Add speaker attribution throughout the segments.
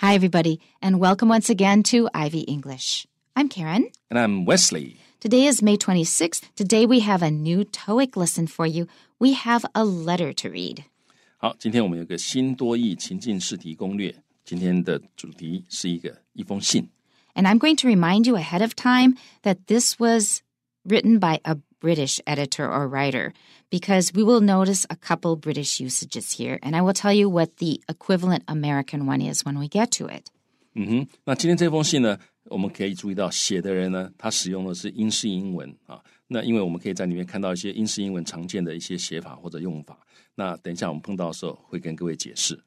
Speaker 1: Hi, everybody, and welcome once again to Ivy English. I'm Karen.
Speaker 2: And I'm Wesley.
Speaker 1: Today is May 26th. Today we have a new TOEIC lesson for you. We have a letter to read.
Speaker 2: 好，今天我们有个新多益情境试题攻略。今天的主题是一个一封信。
Speaker 1: And I'm going to remind you ahead of time that this was written by a British editor or writer because we will notice a couple British usages here, and I will tell you what the equivalent American one is when we get to it.
Speaker 2: 嗯哼，那今天这封信呢，我们可以注意到写的人呢，他使用的是英式英文啊。那因为我们可以在里面看到一些英式英文常见的一些写法或者用法。那等一下我们碰到的时候会跟各位解释。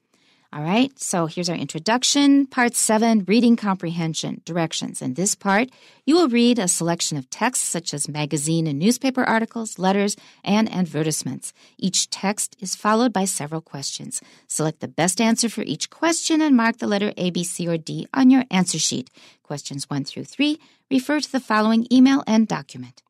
Speaker 1: All right, so here's our introduction, part seven reading comprehension directions. In this part, you will read a selection of texts such as magazine and newspaper articles, letters, and advertisements. Each text is followed by several questions. Select the best answer for each question and mark the letter A, B, C, or D on your answer sheet. Questions one through three refer to the following email and document.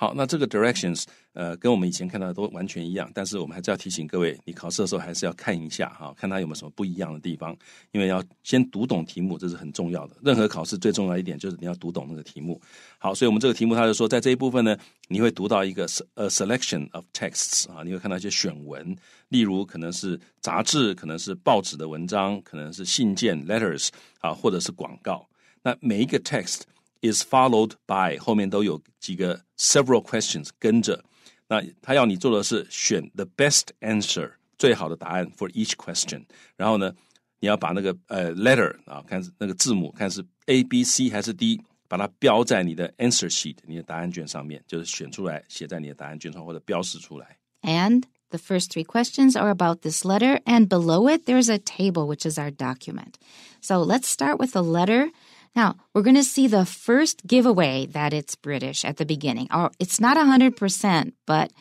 Speaker 2: 好，那这个 directions，呃，跟我们以前看到的都完全一样，但是我们还是要提醒各位，你考试的时候还是要看一下哈，看它有没有什么不一样的地方，因为要先读懂题目，这是很重要的。任何考试最重要一点就是你要读懂那个题目。好，所以我们这个题目它就说，在这一部分呢，你会读到一个呃 selection of texts 啊，你会看到一些选文，例如可能是杂志，可能是报纸的文章，可能是信件 letters 啊，或者是广告。那每一个 text is followed by 后面都有几个 several questions 跟着。那他要你做的是选 the best answer 最好的答案 for each question。然后呢，你要把那个呃 letter 啊，看那个字母，看是 A、B、C 还是 D，把它标在你的 answer sheet 你的答案卷上面，就是选出来写在你的答案卷上或者标示出来。
Speaker 1: And the first three questions are about this letter, and below it, there's a table, which is our document. So let's start with the letter. Now, we're going to see the first giveaway that it's British at the beginning. Or it's not 100%, but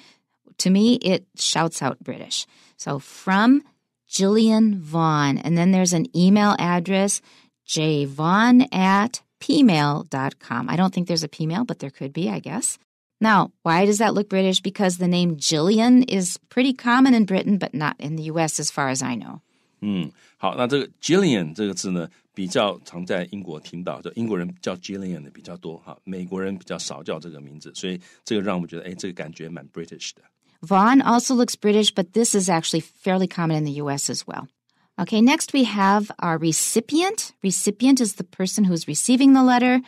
Speaker 1: to me, it shouts out British. So from Jillian Vaughn, and then there's an email address, jvaughn at pmail.com. I don't think there's a pmail, but there could be, I guess. Now, why does that look British? Because the name Jillian is pretty common in Britain, but not in the US as far as I know.
Speaker 2: 嗯，好，那这个 Gillian 这个字呢， 比较常在英国听到，就英国人叫 Gillian 的比较多哈，美国人比较少叫这个名字，所以这个让我们觉得，哎，这个感觉蛮 British 的。
Speaker 1: Vaughn also looks British, but this is actually fairly common in the US as well. Okay, next we have our recipient. Recipient is the person who's receiving the letter.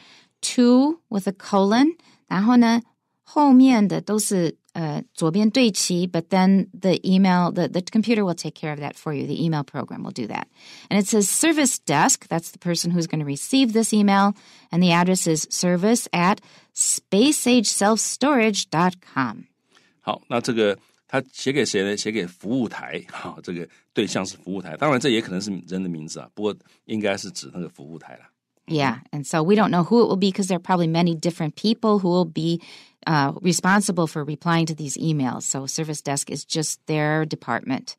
Speaker 1: To with a colon. 然后呢，后面的都是 呃左边对齐, but then the email, the, the computer will take care of that for you. The email program will do that. And it says service desk. That's the person who's going to receive this email. And the address is service at spaceageselfstorage.com.
Speaker 2: 好，那这个他写给谁呢？写给服务台，哈，这个对象是服务台，当然这也可能是人的名字啊，不过应该是指那个服务台了。
Speaker 1: Yeah. And so we don't know who it will be because there are probably many different people who will be uh, responsible for replying to these emails. So service desk is just their department.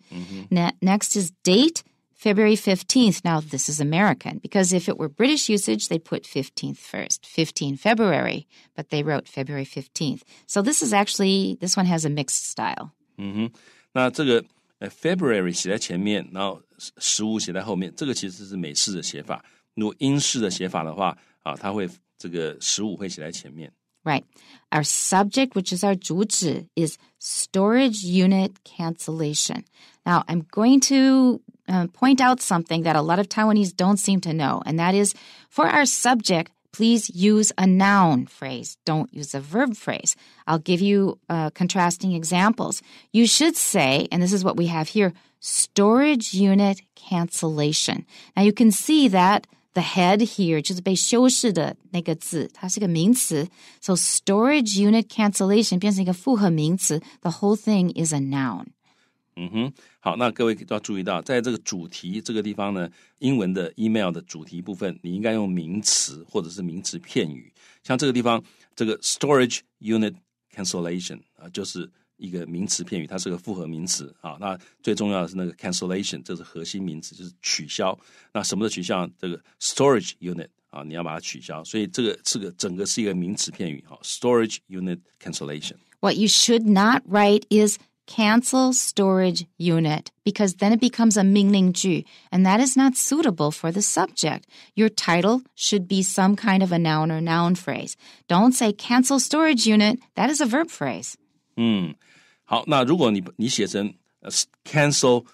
Speaker 1: Ne- next is date, February 15th. Now, this is American because if it were British usage, they'd put 15th first, 15 February, but they wrote February 15th. So this is actually, this one has a mixed style.
Speaker 2: 嗯哼，那这个呃 February 写在前面，然后十五写在后面，这个其实是美式的写法。 如果英式的写法的话，啊，它会这个十五会写在前面。
Speaker 1: Right. Our subject, which is our 主旨, is storage unit cancellation. Now, I'm going to uh, point out something that a lot of Taiwanese don't seem to know, and that is for our subject, please use a noun phrase. Don't use a verb phrase. I'll give you uh, contrasting examples. You should say, and this is what we have here, storage unit cancellation. Now, you can see that the head here 就是被修饰的那个字，它是个名词。So storage unit cancellation 变成一个复合名词。The whole thing is a noun.
Speaker 2: 嗯哼，好，那各位都要注意到，在这个主题这个地方呢，英文的 email 的主题部分，你应该用名词或者是名词片语。像这个地方，这个 storage unit cancellation 啊，就是一个名词片语，它是个复合名词啊。那最重要的是那个 cancellation，这是核心名词，就是取消。那什么的取消？这个 storage unit 啊，你要把它取消。所以这个这个整个是一个名词片语哈，storage unit cancellation。
Speaker 1: What you should not write is cancel storage unit because then it becomes a 命令句 and that is not suitable for the subject. Your title should be some kind of a noun or noun phrase. Don't say cancel storage unit. That is a verb phrase.
Speaker 2: 嗯， 好，那如果你你写成呃 cancel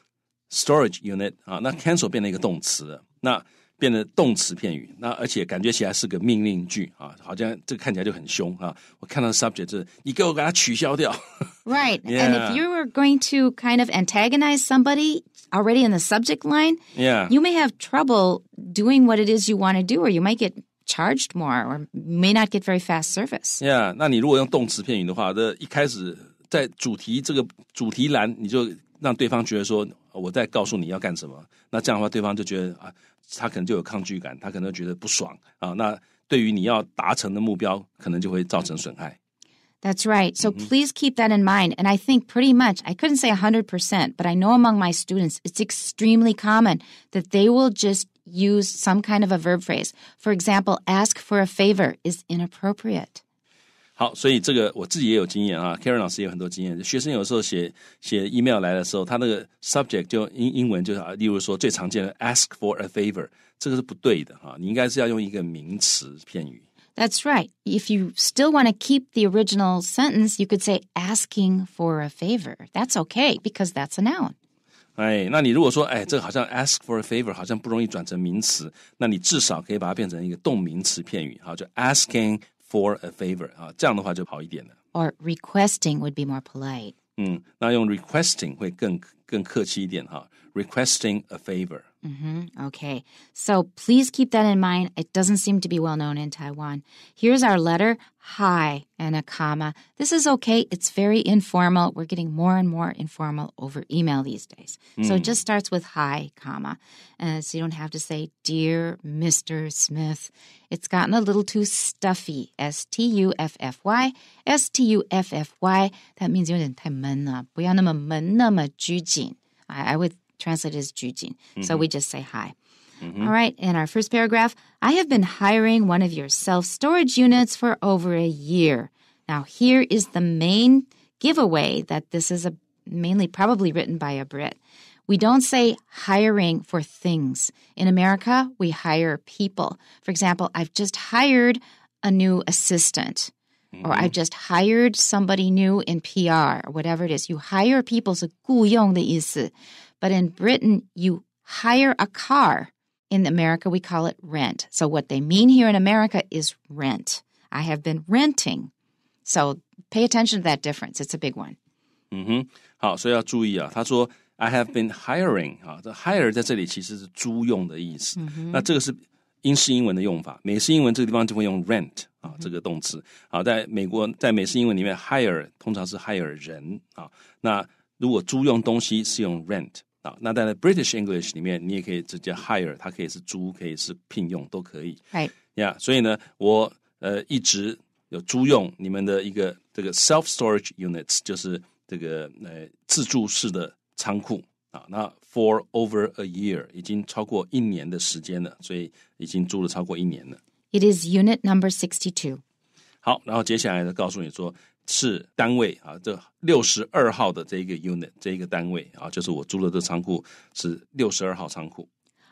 Speaker 2: storage unit 啊，那 cancel 变成一个动词了，那变成动词片语，那而且感觉起来是个命令句啊，好像这个看起来就很凶啊。我看到 subject 是你给我给它取消掉。
Speaker 1: Right. And
Speaker 2: Yeah.
Speaker 1: if you were going to kind of antagonize somebody already in the subject line,
Speaker 2: Yeah.
Speaker 1: you may have trouble doing what it is you want to do, or you might get charged more, or may not get very fast service.
Speaker 2: Yeah，那你如果用动词片语的话，这一开始 在主题这个主题栏，你就让对方觉得说我在告诉你要干什么，那这样的话，对方就觉得啊，他可能就有抗拒感，他可能觉得不爽啊，那对于你要达成的目标，可能就会造成损害。
Speaker 1: That's right. So please keep that in mind. And I think pretty much, I couldn't say 100%, but I know among my students, it's extremely common that they will just use some kind of a verb phrase. For example, ask for a favor is inappropriate.
Speaker 2: 好，所以这个我自己也有经验啊，Karen 老师也有很多经验。学生有时候写写 email 来的时候，他那个 subject 就英英文就是啊，例如说最常见的 ask for a favor，这个是不对的哈、你应该是要用一个名词片语。
Speaker 1: That's right. If you still want to keep the original sentence, you could say asking for a favor. That's okay because that's a noun.
Speaker 2: 哎，那你如果说，哎，这个好像 ask for a favor 好像不容易转成名词，那你至少可以把它变成一个动名词片语，好，就 asking for a favor 啊，这样的话就好一点了。
Speaker 1: Or requesting would be more polite.
Speaker 2: 嗯，那用 requesting 会更更客气一点哈，requesting a favor。
Speaker 1: Okay. So please keep that in mind. It doesn't seem to be well known in Taiwan. Here's our letter hi and a comma. This is okay. It's very informal. We're getting more and more informal over email these days. So it just starts with hi, comma. Uh, so you don't have to say, Dear Mr. Smith. It's gotten a little too stuffy. S T U F F Y. S T U F F Y. That means 有点太闷了，不要那么闷，那么拘谨。I, I would translate it as 拘谨. So we just say hi. All right. In our first paragraph, I have been hiring one of your self storage units for over a year. Now, here is the main giveaway that this is a mainly probably written by a Brit. We don't say hiring for things. In America, we hire people. For example, I've just hired a new assistant or I've just hired somebody new in PR or whatever it is. You hire people 是雇佣的意思. But in Britain, you hire a car. In America, we call it rent. So what they mean here in America is rent. I have been renting. So pay attention to that difference. It's a big one.
Speaker 2: 嗯哼，好，所以要注意啊。他说 I have been hiring 啊，这 hire 在这里其实是租用的意思。那这个是英式英文的用法，美式英文这个地方就会用 rent 啊这个动词。好，在美国在美式英文里面，hire 通常是 hire 人啊。那 如果租用东西是用 rent 啊，那在 British English 里面，你也可以直接 hire，它可以是租，可以是聘用，都可以。
Speaker 1: Right.
Speaker 2: 呀所以呢，我呃一直有租用你们的一个这个 self storage units，就是这个呃自助式的仓库啊。那 for over a year 已经超过一年的时间了，所以已经租了超过一年了。
Speaker 1: It is unit number 62.
Speaker 2: 好，然后接下来呢，告诉你说 是单位啊，这六十二号的这一个 unit 这一个单位啊，就是我租的这仓库是六十二号仓库。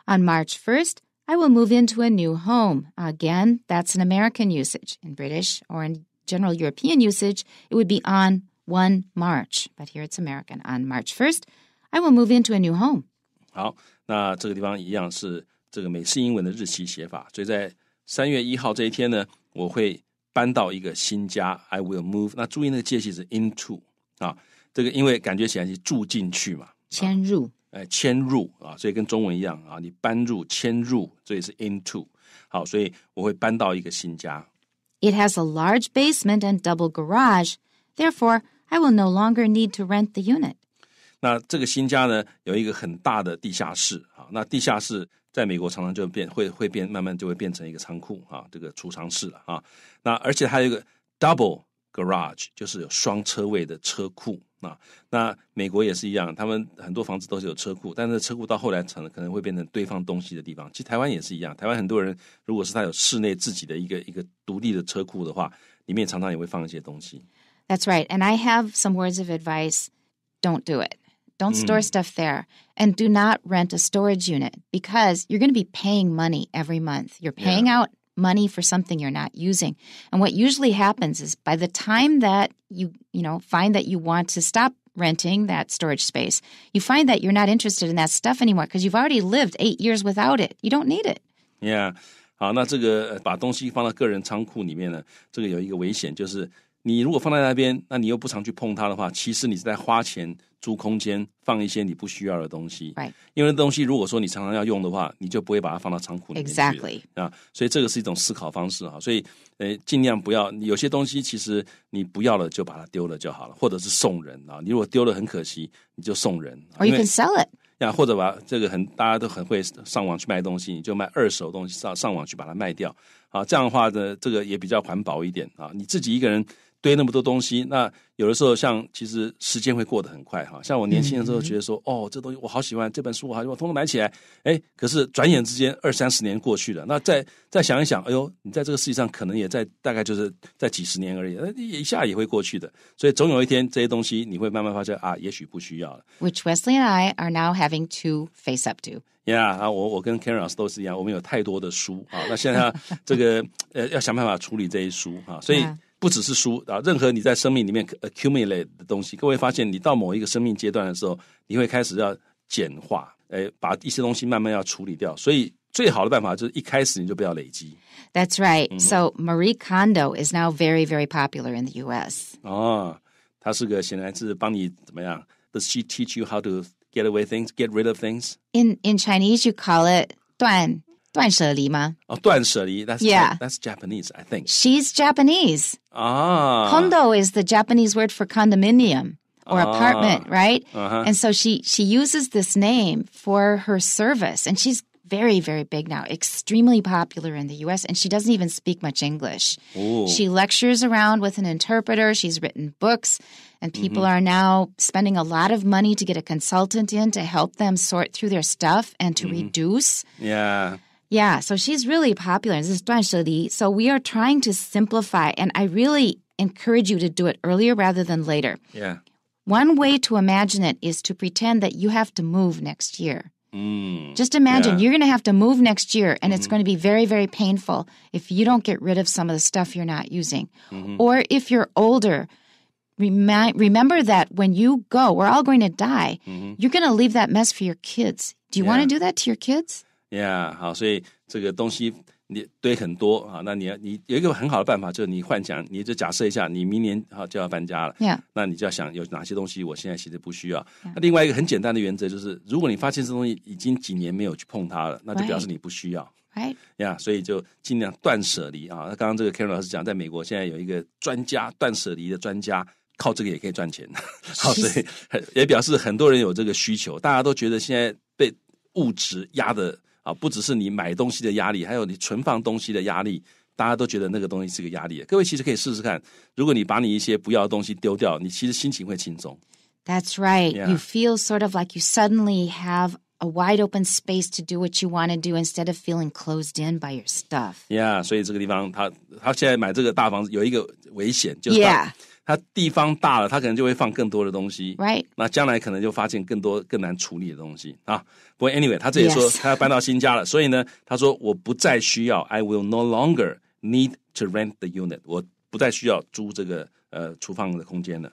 Speaker 1: On March 1st, I will move into a new home. Again, that's an American usage. In British or in general European usage, it would be on 1 March. But here it's American. On March 1st, I will move into a new home.
Speaker 2: 好，那这个地方一样是这个美式英文的日期写法，所以在三月一号这一天呢，我会搬到一个新家，I will move。那注意那个介系是 into 啊，这个因为感觉起来是住进去嘛，
Speaker 1: 迁入.
Speaker 2: 哎，迁入啊，所以跟中文一样啊，你搬入、迁入，这也是 into。好，所以我会搬到一个新家。
Speaker 1: It has a large basement and double garage. Therefore, I will no longer need to rent the unit.
Speaker 2: 那这个新家呢，有一个很大的地下室啊。那地下室 在美国常常就变会会变，慢慢就会变成一个仓库啊，这个储藏室了啊。那而且还有一个 double garage，就是有双车位的车库啊。那美国也是一样，他们很多房子都是有车库，但是车库到后来成可能会变成堆放东西的地方。其实台湾也是一样，台湾很多人如果是他有室内自己的一个一个独立的车库的话，里面常常也会放一些东西。
Speaker 1: That's right. And I have some words of advice. don't do it. Don't store stuff there. And do not rent a storage unit because you're going to be paying money every month. You're paying out money for something you're not using. And what usually happens is by the time that you, you know, find that you want to stop renting that storage space, you find that you're not interested in that stuff anymore because you've already lived 8 years without it. You don't need it.
Speaker 2: Yeah，好，那这个呃把东西放到个人仓库里面呢，这个有一个危险，就是 你如果放在那边，那你又不常去碰它的话，其实你是在花钱租空间放一些你不需要的东西。因为东西如果说你常常要用的话，你就不会把它放到仓库里面去了
Speaker 1: Exactly.
Speaker 2: 啊，所以这个是一种思考方式哈，所以呃尽量不要有些东西其实你不要了就把它丢了就好了，或者是送人啊，你如果丢了很可惜，你就送人。啊
Speaker 1: Or you can sell it.
Speaker 2: 呀，或者把这个很大家都很会上网去卖东西，你就卖二手东西上上网去把它卖掉啊，这样的话呢，这个也比较环保一点啊。你自己一个人堆那么多东西，那有的时候像其实时间会过得很快哈。像我年轻的时候觉得说，哦，这东西我好喜欢，这本书我好喜欢，我通通买起来，哎，可是转眼之间二三十年过去了，那再再想一想，哎呦，你在这个世界上可能也在大概就是在几十年而已，那一下也会过去的。所以总有一天这些东西你会慢慢发现啊，也许不需要了。
Speaker 1: which Wesley and I are now having to face up to.
Speaker 2: Yeah 啊，我我跟 Karen 老师都是一样，我们有太多的书啊，那现在这个呃要想办法处理这些书啊，所以
Speaker 1: Yeah.
Speaker 2: 不只是书啊，任何你在生命里面 accumulate 的东西，各位发现你到某一个生命阶段的时候，你会开始要简化，哎，把一些东西慢慢要处理掉，所以最好的办法就是一开始你就不要累积
Speaker 1: That's right. So Marie Kondo is now very, very popular in the U.S.
Speaker 2: 哦，它是个显然是帮你怎么样？Does she teach you how to get away things, get rid of things？
Speaker 1: In in Chinese, you call it 断 断舍离吗？
Speaker 2: 哦，断舍离，that's
Speaker 1: yeah.
Speaker 2: that's Japanese, I think.
Speaker 1: She's Japanese.
Speaker 2: Ah.
Speaker 1: Kondo is the Japanese word for condominium or apartment, right?
Speaker 2: Uh-huh.
Speaker 1: And so she she uses this name for her service and she's very, very big now, extremely popular in the US, and she doesn't even speak much English.
Speaker 2: Ooh.
Speaker 1: She lectures around with an interpreter, she's written books, and people
Speaker 2: mm-hmm.
Speaker 1: are now spending a lot of money to get a consultant in to help them sort through their stuff and to
Speaker 2: mm-hmm.
Speaker 1: reduce.
Speaker 2: Yeah.
Speaker 1: Yeah, so she's really popular. This is Duan Shili. So we are trying to simplify, and I really encourage you to do it earlier rather than later.
Speaker 2: Yeah.
Speaker 1: One way to imagine it is to pretend that you have to move next year.
Speaker 2: Mm,
Speaker 1: Just imagine
Speaker 2: yeah.
Speaker 1: you're going to have to move next year, and mm-hmm. it's going to be very, very painful if you don't get rid of some of the stuff you're not using. Mm-hmm. Or if you're older, remi- remember that when you go, we're all going to die. Mm-hmm. You're going to leave that mess for your kids. Do you
Speaker 2: yeah.
Speaker 1: want to do that to your kids?
Speaker 2: ，Yeah，好，所以这个东西你堆很多啊，那你要你有一个很好的办法，就是你幻想，你就假设一下，你明年啊就要搬家了
Speaker 1: ，Yeah.
Speaker 2: 那你就要想有哪些东西我现在其实不需要。那另外一个很简单的原则就是，如果你发现这东西已经几年没有去碰它了，那就表示你不需要。
Speaker 1: Right?
Speaker 2: 呀所以就尽量断舍离啊。那刚刚这个 Karen 老师讲，在美国现在有一个专家断舍离的专家，靠这个也可以赚钱。好，所以也表示很多人有这个需求，大家都觉得现在被物质压的啊，不只是你买东西的压力，还有你存放东西的压力。大家都觉得那个东西是个压力，各位其实可以试试看。如果你把你一些不要的东西丢掉，你其实心情会轻松。
Speaker 1: That's right.
Speaker 2: Yeah.
Speaker 1: You feel sort of like you suddenly have a wide open space to do what you want to do instead of feeling closed in by your stuff.
Speaker 2: Yeah，所以这个地方他他现在买这个大房子有一个危险，就是
Speaker 1: Yeah.
Speaker 2: 它地方大了，它可能就会放更多的东西。
Speaker 1: Right?
Speaker 2: 那将来可能就发现更多更难处理的东西啊。不过 anyway，他这里说
Speaker 1: Yes.
Speaker 2: 他要搬到新家了，所以呢，他说我不再需要，I will no longer need to rent the unit，我不再需要租这个呃厨房的空间了。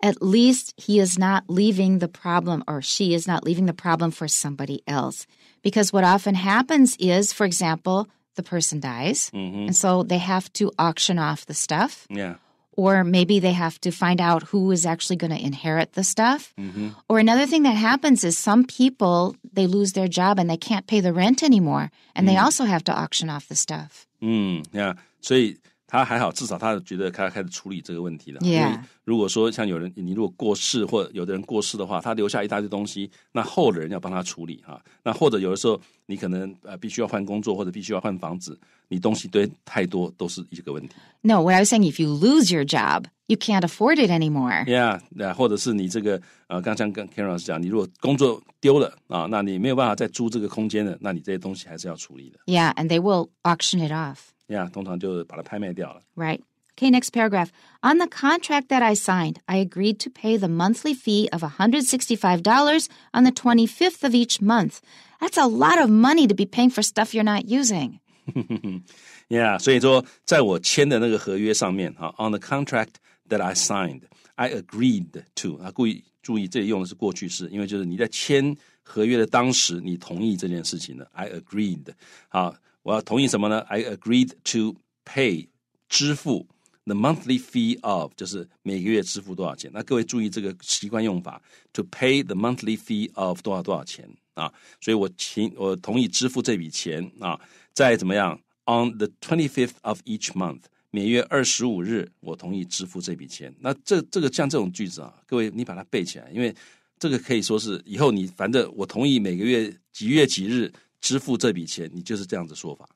Speaker 1: At least he is not leaving the problem or she is not leaving the problem for somebody else. Because what often happens is, for example, the person dies, and so they have to auction off the stuff.
Speaker 2: Yeah，
Speaker 1: or maybe they have to find out who is actually going to inherit the stuff. Mm-hmm. Or another thing that happens is some people they lose their job and they can't pay the rent anymore, and mm. they also have to auction off the stuff.
Speaker 2: Mm, yeah. So. 他还好，至少他觉得他开始处理这个问题了。因为如果说像有人你如果过世或有的人过世的话，他留下一大堆东西，那后的人要帮他处理哈。那或者有的时候你可能呃必须要换工作或者必须要换房子，你东西堆太多都是一个问题。
Speaker 1: No, what I was saying, if you lose your job, you can't afford it anymore.
Speaker 2: Yeah，那或者是你这个呃，刚像跟 Karen 老师讲，你如果工作丢了啊，那你没有办法再租这个空间了，那你这些东西还是要处理的。
Speaker 1: Yeah, and they will auction it off,
Speaker 2: Yeah，通常就把它拍卖掉了。
Speaker 1: right? Okay, next paragraph. On the contract that I signed, I agreed to pay the monthly fee of $165 on the 25th of each month. That's a lot of money to be paying for stuff you're not using.
Speaker 2: Yeah，所以说，在我签的那个合约上面，哈，on the contract that I signed, I agreed to。啊，故意注意这里用的是过去式，因为就是你在签合约的当时，你同意这件事情的。I agreed。好， 我要同意什么呢？I agreed to pay 支付 the monthly fee of，就是每个月支付多少钱。那各位注意这个习惯用法，to pay the monthly fee of 多少多少钱啊？所以我请我同意支付这笔钱啊，再怎么样。on the twenty fifth of each month，每月二十五日，我同意支付这笔钱。那这这个像这种句子啊，各位你把它背起来，因为这个可以说是以后你反正我同意每个月几月几日支付这笔钱，你就是这样子说法。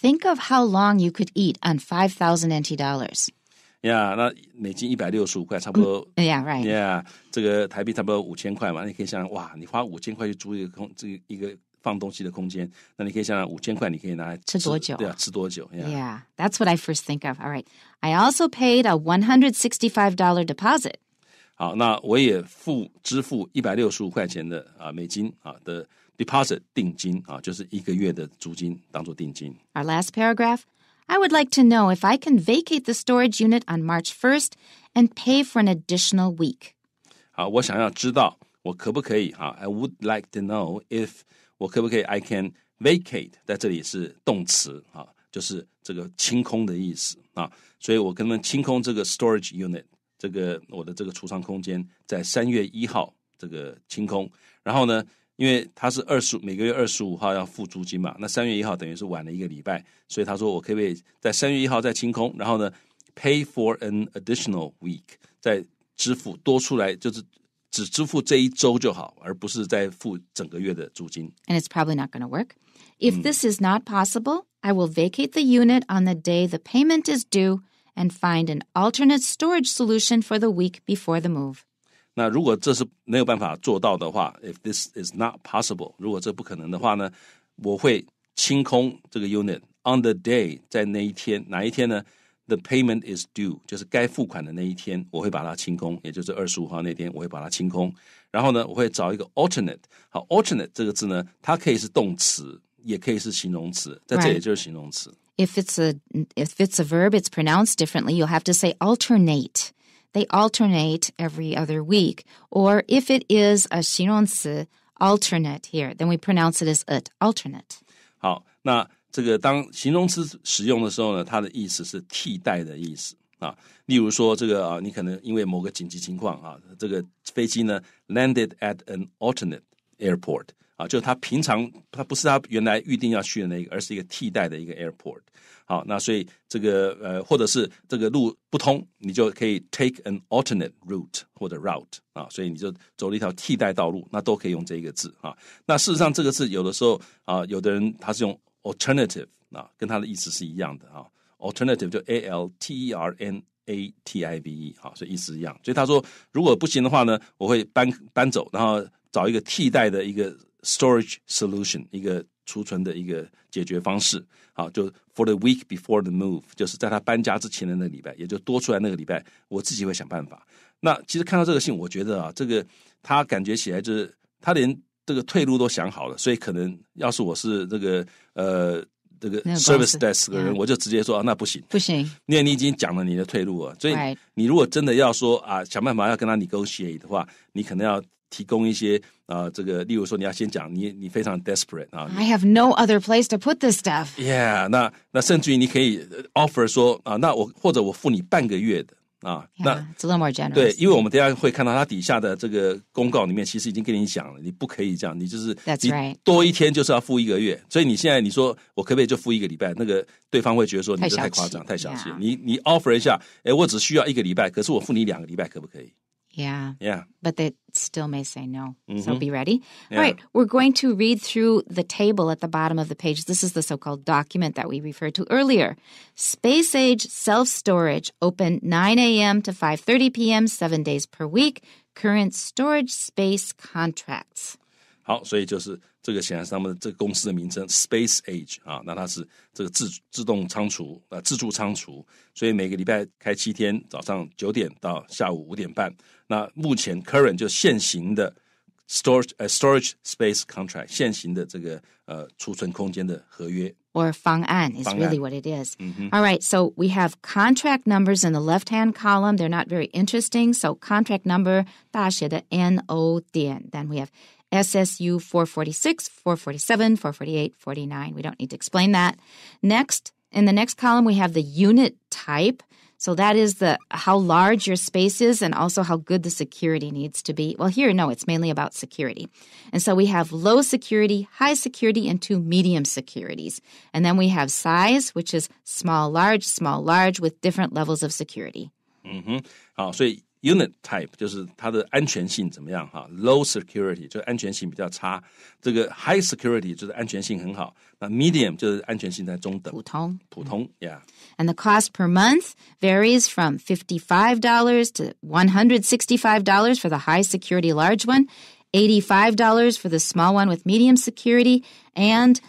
Speaker 1: Think of how long you could eat on five thousand NT dollars.
Speaker 2: 呀，那美金一百六十五块，差不多。
Speaker 1: Yeah, right.
Speaker 2: Yeah，这个台币差不多五千块嘛，你可以想，哇，你花五千块去租一个空，这一个放东西的空间，那你可以想想五千块，你可以拿来
Speaker 1: 吃多久？
Speaker 2: 对啊，吃多久
Speaker 1: ？Yeah. yeah, that's what I first think of. All right, I also paid a one hundred sixty-five dollar deposit.
Speaker 2: 好，那我也付支付一百六十五块钱的啊美金啊的 deposit 定金啊，就是一个月的租金当做定金。
Speaker 1: Our last paragraph. I would like to know if I can vacate the storage unit on March 1st and pay for an additional week.
Speaker 2: 好，我想要知道我可不可以哈？I would like to know if 我可不可以？I can vacate，在这里是动词啊，就是这个清空的意思啊。所以我跟他们清空这个 storage unit，这个我的这个储藏空间，在三月一号这个清空。然后呢， 因为他是二十每个月二十五号要付租金嘛，那三月一号等于是晚了一个礼拜，所以他说我可不可以在三月一号再清空？然后呢，pay for an additional week，再支付多出来就是。只支付这一周就好，而不是再付整个月的租金。
Speaker 1: And it's probably not going to work. If this is not possible, I will vacate the unit on the day the payment is due and find an alternate storage solution for the week before the move.
Speaker 2: 那如果这是没有办法做到的话，if this is not possible，如果这不可能的话呢，我会清空这个 unit on the day，在那一天，哪一天呢？The payment is due，就是该付款的那一天，我会把它清空，也就是二十五号那天，我会把它清空。然后呢，我会找一个 alternate。好，alternate 这个字呢，它可以是动词，也可以是形容词，在这里就是形容词。
Speaker 1: If it's a if it's a verb, it's pronounced differently. You'll have to say alternate. They alternate every other week. Or if it is a 形容词 alternate here, then we pronounce it as it alternate.
Speaker 2: 好，那这个当形容词使用的时候呢，它的意思是替代的意思啊。例如说，这个啊，你可能因为某个紧急情况啊，这个飞机呢 landed at an alternate airport 啊，就是它平常它不是它原来预定要去的那个，而是一个替代的一个 airport。 好，那所以这个呃，或者是这个路不通，你就可以 take an alternate route 或者 route 啊，所以你就走了一条替代道路，那都可以用这一个字啊。那事实上，这个字有的时候啊，有的人他是用 alternative 啊，跟他的意思是一样的啊。alternative 就 a l t e r n a t i v e 啊，所以意思一样。所以他说，如果不行的话呢，我会搬搬走，然后找一个替代的一个 storage solution，一个储存的一个解决方式。好，就 for the week before the move，就是在他搬家之前的那个礼拜，也就多出来那个礼拜，我自己会想办法。那其实看到这个信，我觉得啊，这个他感觉起来就是他连。这个退路都想好了，所以可能要是我是这个呃这个 service desk 的人，我就直接说啊，那不行，
Speaker 1: 不行，
Speaker 2: 因为你已经讲了你的退路了，所以你如果真的要说啊，想办法要跟他 negotiate 的话，你可能要提供一些啊，这个例如说你要先讲你你非常 desperate 啊，
Speaker 1: I have no other place to put this
Speaker 2: stuff。Yeah，那那甚至于你可以 offer 说啊，那我或者我付你半个月的。啊，
Speaker 1: 那 it's a little more generous。
Speaker 2: 对，因为我们等下会看到它底下的这个公告里面，其实已经跟你讲了，你不可以这样，你就是
Speaker 1: That's right，
Speaker 2: 多一天就是要付一个月，所以你现在你说我可不可以就付一个礼拜？那个对方会觉得说你这太夸张，太小气。你你 offer 一下，哎，我只需要一个礼拜，可是我付你两个礼拜，可不可以？
Speaker 1: Yeah.
Speaker 2: Yeah.
Speaker 1: But they still may say no.
Speaker 2: Mm-hmm.
Speaker 1: So be ready.
Speaker 2: Yeah.
Speaker 1: All right. We're going to read through the table at the bottom of the page. This is the so called document that we referred to earlier. Space age self storage open 9 a.m. to 5.30 p.m., seven days per week. Current storage space contracts.
Speaker 2: 好，所以就是这个显然是他们这个公司的名称 Space Age 啊，那它是这个自自动仓储啊，自助仓储，所以每个礼拜开七天，早上九点到下午五点半。那目前 current 就现行的 storage 呃 storage space contract 现行的这个呃储存空间的合约。
Speaker 1: or 方案 is
Speaker 2: 方案。
Speaker 1: really what it is. All right, so we have contract numbers in the left-hand column. They're not very interesting. So contract number 大写的 NO 点. Then we have SSU 446, 447, 448, 49. We don't need to explain that. Next, in the next column, we have the unit type. So that is the how large your space is and also how good the security needs to be. Well, here, no, it's mainly about security. And so we have low security, high security, and two medium securities. And then we have size, which is small, large, small, large with different levels of security.
Speaker 2: 嗯哼，好，所以 unit type 就是它的安全性怎么样哈？Low security 就是安全性比较差，这个 high security 就是安全性很好，那 medium 就是安全性在中等，
Speaker 1: 普通。
Speaker 2: 普通呀。
Speaker 1: And the cost per month varies from $55 to $165 for the high security large one, $85 for the small one with medium security, and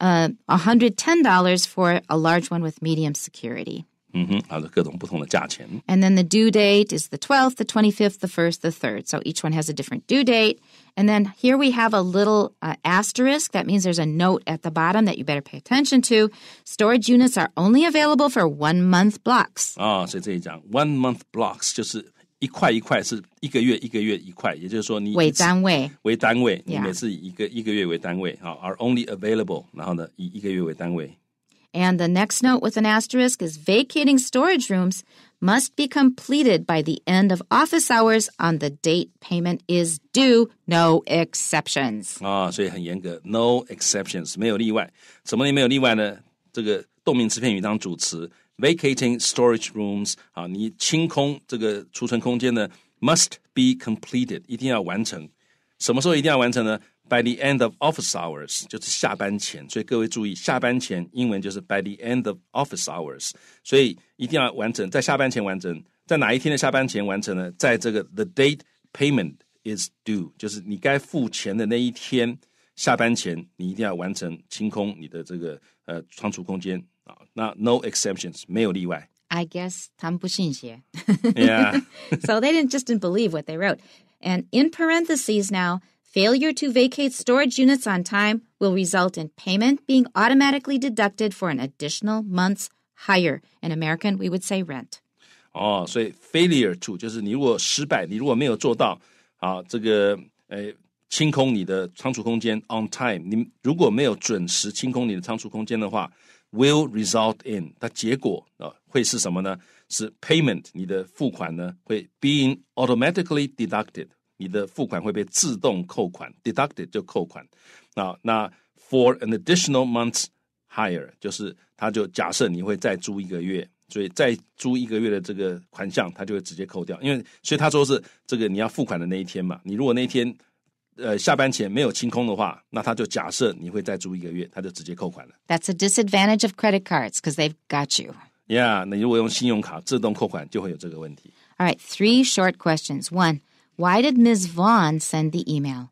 Speaker 1: uh, $110 for a large one with medium security.
Speaker 2: 嗯哼，好的，各种不同的价钱。
Speaker 1: And then the due date is the 12th, the 25th, the 1st, the 3rd. So each one has a different due date. And then here we have a little uh, asterisk. That means there's a note at the bottom that you better pay attention to. Storage units are only available for one month blocks.
Speaker 2: 啊、所以这里讲 one month blocks 就是一块一块是一个月一个月一块，也就是说你
Speaker 1: 为
Speaker 2: 一次
Speaker 1: 单位。
Speaker 2: 为单位，你
Speaker 1: Yeah.
Speaker 2: 每次以一个一个月为单位啊，are only available，然后呢以一个月为单位。
Speaker 1: And the next note with an asterisk is vacating storage rooms must be completed by the end of office hours on the date payment is due, no exceptions.
Speaker 2: 啊，所以很严格，no exceptions，没有例外。什么没有例外呢？这个动名词片语当主词，vacating storage rooms 啊，你清空这个储存空间呢，must be completed，一定要完成。什么时候一定要完成呢 ？By the end of office hours，就是下班前。所以各位注意，下班前英文就是 by the end of office hours，所以一定要完成，在下班前完成。在哪一天的下班前完成呢？在这个 the date payment is due，就是你该付钱的那一天下班前，你一定要完成清空你的这个呃仓储空间啊。那 no exceptions，没有例外。
Speaker 1: I guess 他们不信邪.
Speaker 2: Yeah，
Speaker 1: so they didn't just didn't believe what they wrote. And in parentheses now, failure to vacate storage units on time will result in payment being automatically deducted for an additional month's hire. In American, we would say rent.
Speaker 2: 哦，所以 failure to 就是你如果失败，你如果没有做到啊，这个呃清空你的仓储空间 on time，你如果没有准时清空你的仓储空间的话，will result in 它结果啊会是什么呢？是 payment 你的付款呢会 being automatically deducted， 你的付款会被自动扣款 （deducted） 就扣款。那那 for an additional month hire 就是它就假设你会再租一个月，所以再租一个月的这个款项，它就会直接扣掉。因为所以他说是这个你要付款的那一天嘛，你如果那一天呃下班前没有清空的话，那他就假设你会再租一个月，他就直接扣款了。
Speaker 1: That's a disadvantage of credit cards because they've got you.
Speaker 2: Yeah，那如果用信用卡自动扣款就会有这个问题。
Speaker 1: All right，three short questions. One. why did Ms. Vaughn send the email?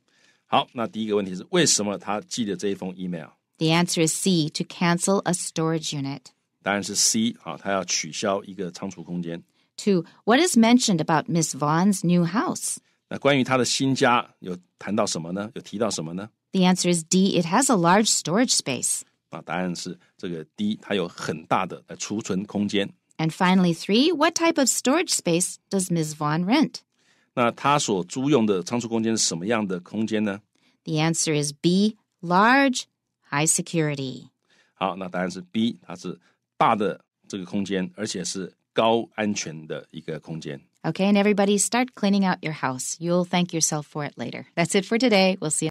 Speaker 2: 好，那第一个问题是为什么他寄的这一封 email？
Speaker 1: The answer is C, to cancel a storage unit.
Speaker 2: 答案是 C 啊，他要取消一个仓储空间。
Speaker 1: Two, what is mentioned about Ms. Vaughn's new house?
Speaker 2: 那关于他的新家有谈到什么呢？有提到什么呢？
Speaker 1: The answer is D, it has a large storage space.
Speaker 2: 啊，答案是这个 D，它有很大的呃储存空间。
Speaker 1: And finally, three, what type of storage space does Ms. Vaughn rent?
Speaker 2: 那他所租用的仓储空间是什么样的空间呢？
Speaker 1: The answer is B, large, high security.
Speaker 2: 好，那答案是 B，它是大的这个空间，而且是高安全的一个空间。
Speaker 1: Okay, and everybody start cleaning out your house. You'll thank yourself for it later. That's it for today. We'll see you.